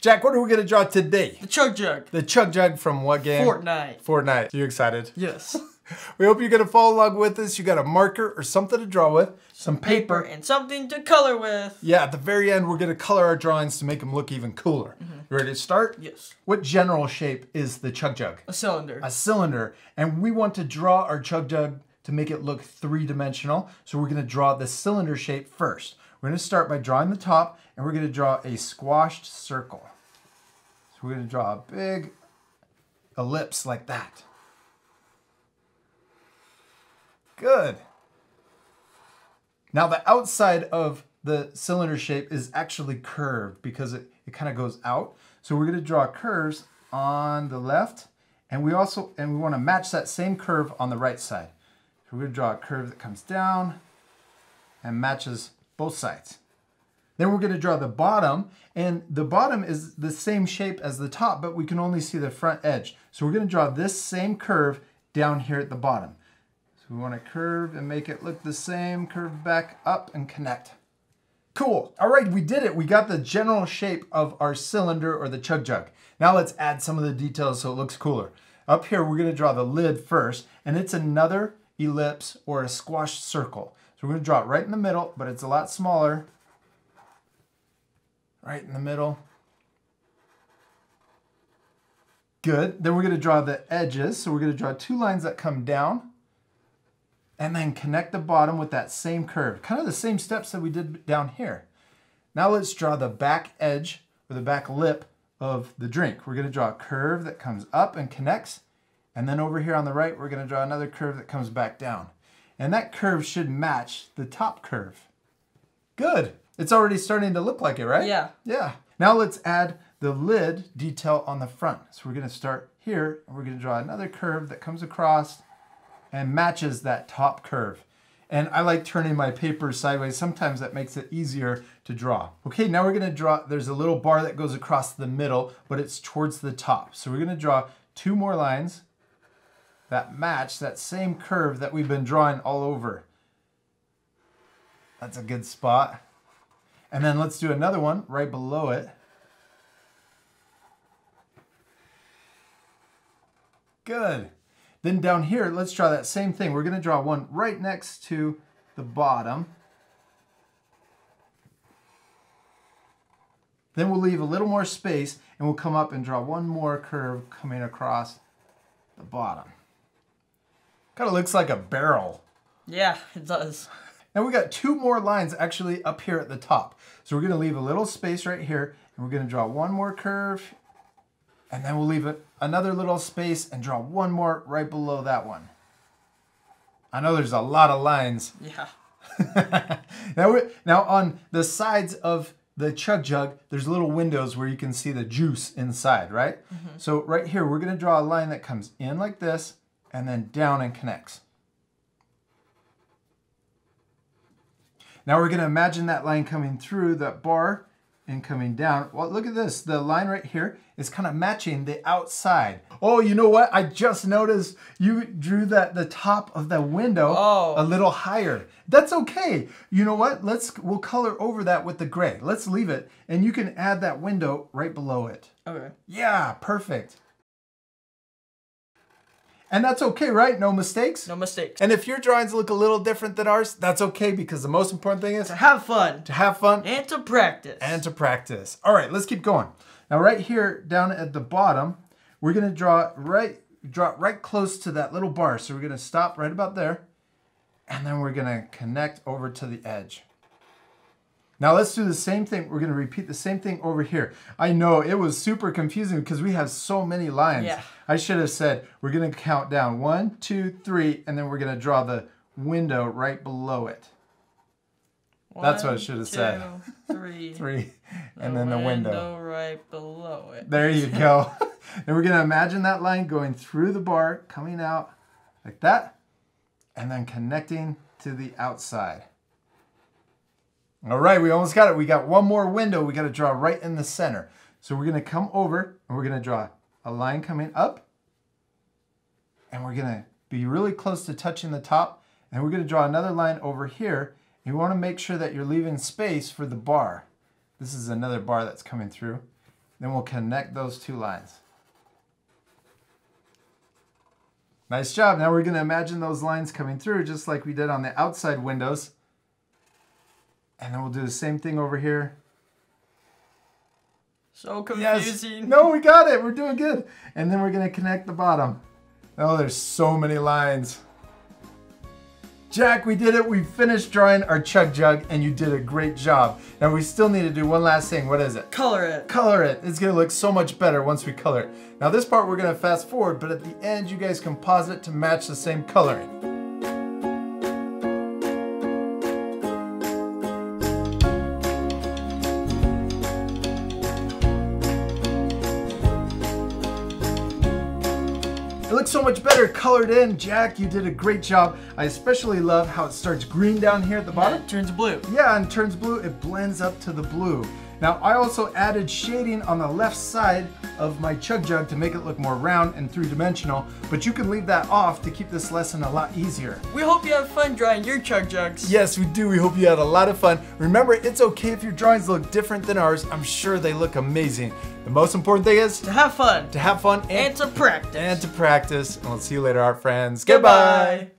Jack, what are we going to draw today? The Chug Jug. The Chug Jug from what game? Fortnite. Fortnite. You excited? Yes. We hope you're to follow along with us. You got a marker or something to draw with, some Paper paper. and something to color with. Yeah, at the very end, we're going to color our drawings to make them look even cooler. Mm-hmm. You ready to start? Yes. What general shape is the Chug Jug? A cylinder. a cylinder and we want to draw our chug jug to make it look three-dimensional. So we're gonna draw the cylinder shape first. We're gonna start by drawing the top and we're gonna draw a squashed circle. So we're gonna draw a big ellipse like that. Good. Now the outside of the cylinder shape is actually curved because it, it kind of goes out. So we're gonna draw curves on the left and we also, and we wanna match that same curve on the right side. So we're gonna draw a curve that comes down and matches both sides. Then we're gonna draw the bottom and the bottom is the same shape as the top, but we can only see the front edge. So we're gonna draw this same curve down here at the bottom. So we wanna curve and make it look the same, curve back up and connect. Cool. All right, we did it. We got the general shape of our cylinder or the chug jug. Now let's add some of the details so it looks cooler. Up here, we're gonna draw the lid first, and it's another ellipse or a squashed circle. So we're gonna draw it right in the middle, but it's a lot smaller. Right in the middle. Good. Then we're gonna draw the edges. So we're gonna draw two lines that come down and then connect the bottom with that same curve. Kind of the same steps that we did down here. Now let's draw the back edge or the back lip of the drink. We're gonna draw a curve that comes up and connects. And then over here on the right, we're gonna draw another curve that comes back down. And that curve should match the top curve. Good. It's already starting to look like it, right? Yeah. Yeah. Now let's add the lid detail on the front. So we're gonna start here and we're gonna draw another curve that comes across and matches that top curve. And I like turning my paper sideways. Sometimes that makes it easier to draw. Okay, now we're gonna draw, there's a little bar that goes across the middle, but it's towards the top. So we're gonna draw two more lines that match that same curve that we've been drawing all over. That's a good spot. And then let's do another one right below it. Good. Then down here, let's draw that same thing. We're gonna draw one right next to the bottom. Then we'll leave a little more space and we'll come up and draw one more curve coming across the bottom. Kind of looks like a barrel. Yeah, it does. Now we got two more lines actually up here at the top. So we're gonna leave a little space right here and we're gonna draw one more curve and then we'll leave it another little space and draw one more right below that one. I know there's a lot of lines. Yeah. now, we're, now on the sides of the chug jug, there's little windows where you can see the juice inside, right? Mm-hmm. So right here, we're gonna draw a line that comes in like this and then down and connects. Now we're gonna imagine that line coming through that bar and coming down. Well, look at this. The line right here is kind of matching the outside. Oh, you know what? I just noticed you drew that the top of the window Oh. a little higher. That's okay. You know what? Let's we'll color over that with the gray. Let's leave it and you can add that window right below it. Okay. Yeah, perfect. And that's okay, right? No mistakes? No mistakes. And if your drawings look a little different than ours, that's okay because the most important thing is To have fun to have fun and to practice. and to practice. All right, let's keep going. Now right here down at the bottom, we're gonna draw right draw right close to that little bar. So we're gonna stop right about there and then we're gonna connect over to the edge. Now let's do the same thing. We're gonna repeat the same thing over here. I know it was super confusing because we have so many lines. Yeah. I should have said we're gonna count down one, two, three, and then we're gonna draw the window right below it. That's what I should have said. two, Three. Three, and then the window. right below it. There you go. and we're gonna imagine that line going through the bar, coming out like that, and then connecting to the outside. All right, we almost got it. We got one more window we gotta draw right in the center. So we're gonna come over and we're gonna draw a line coming up, and we're gonna be really close to touching the top, and we're gonna draw another line over here. You wanna make sure that you're leaving space for the bar. This is another bar that's coming through. Then we'll connect those two lines. Nice job. Now we're going to imagine those lines coming through just like we did on the outside windows. And then we'll do the same thing over here. So Yes. confusing. No, we got it. We're doing good. And then we're going to connect the bottom. Oh, there's so many lines. Jack, we did it. We finished drawing our chug jug and you did a great job. Now we still need to do one last thing. What is it? Color it. color it. It's gonna look so much better once we color it. Now this part we're gonna fast forward, but at the end you guys composite it to match the same coloring. It looks so much better colored in. Jack, you did a great job. I especially love how it starts green down here at the bottom. It turns blue. Yeah, and turns blue, it blends up to the blue. Now, I also added shading on the left side of my chug jug to make it look more round and three-dimensional, but you can leave that off to keep this lesson a lot easier. We hope you have fun drawing your chug jugs. Yes, we do. We hope you had a lot of fun. Remember, it's okay if your drawings look different than ours. I'm sure they look amazing. The most important thing is To have fun. to have fun And and, to practice. and to practice. And we'll see you later, art friends. Goodbye.